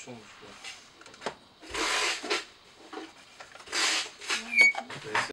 Почему?